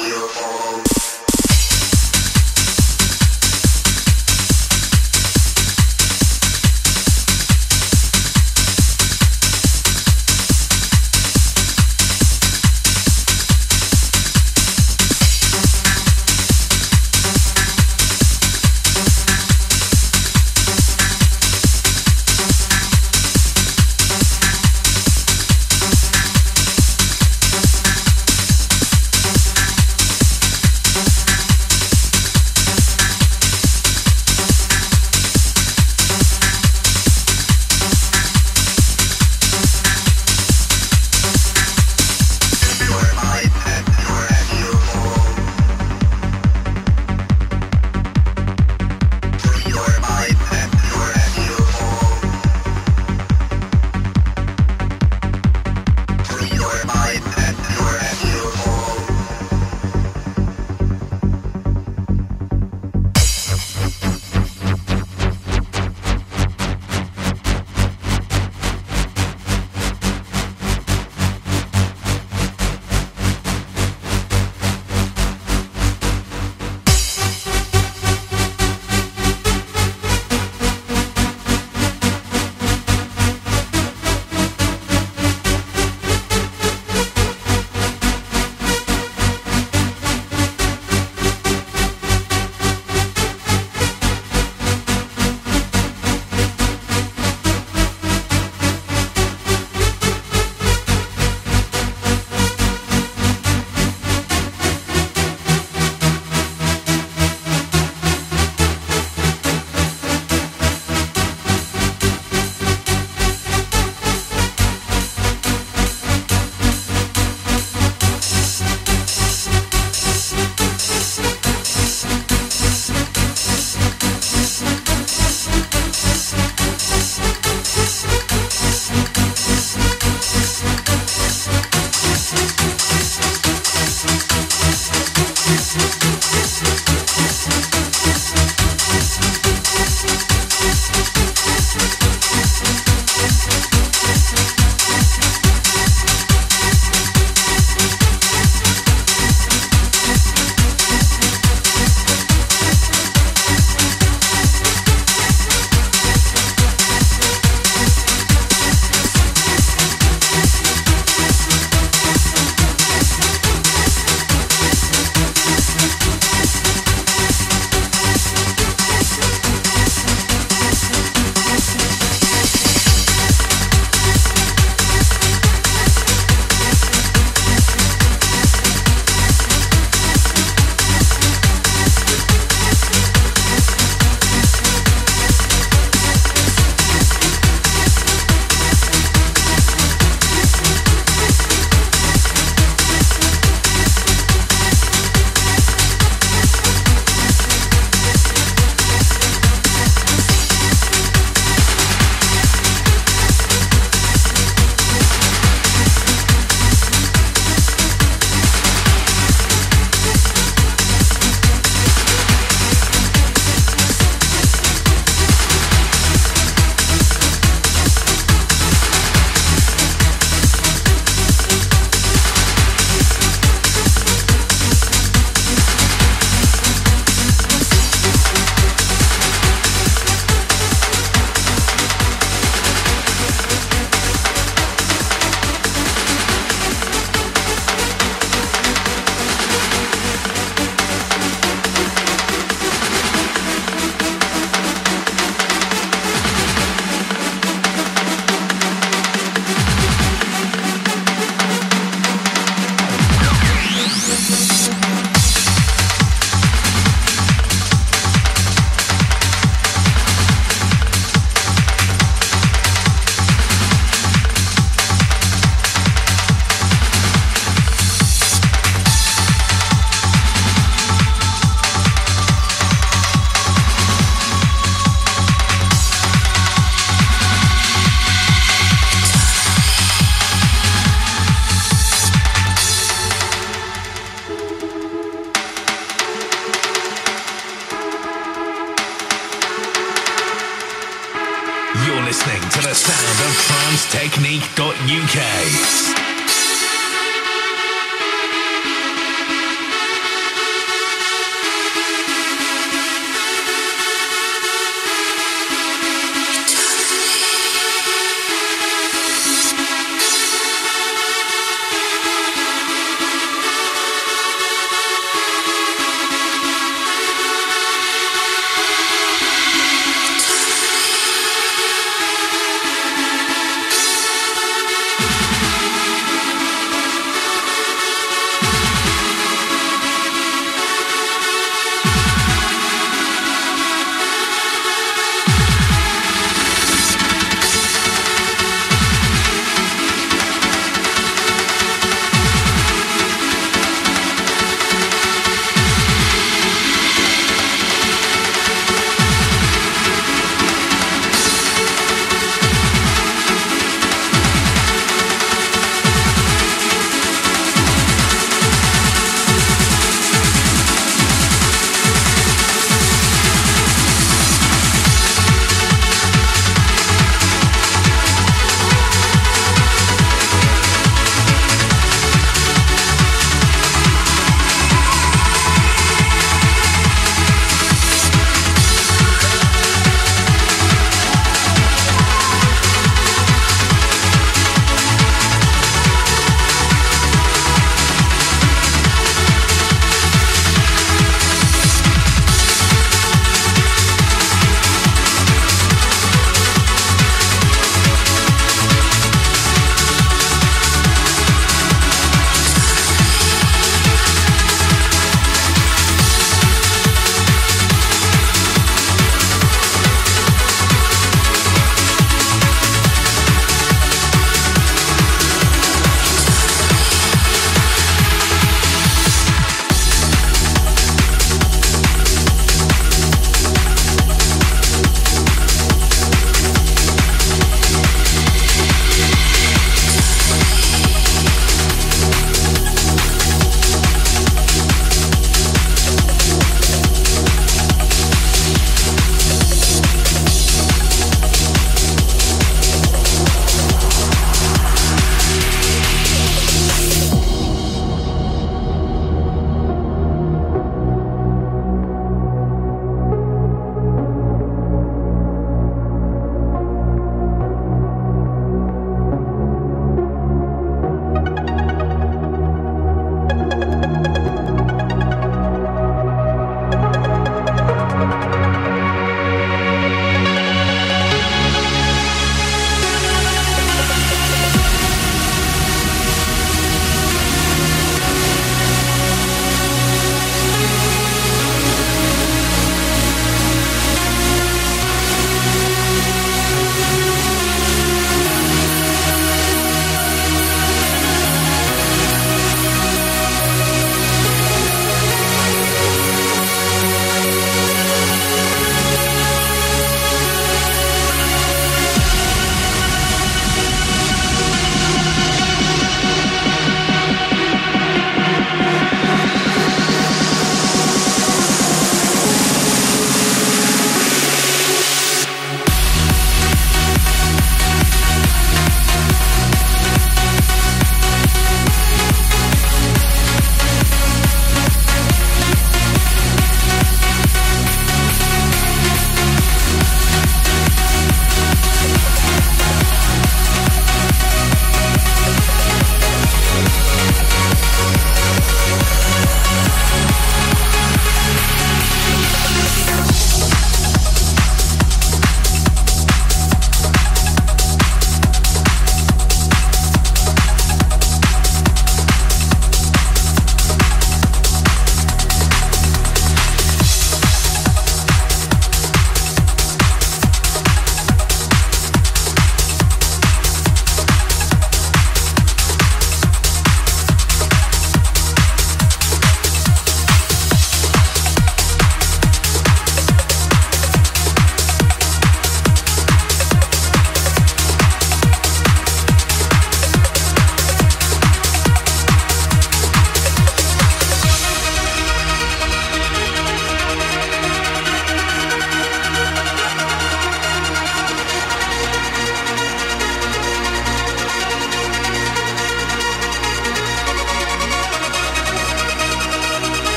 we are all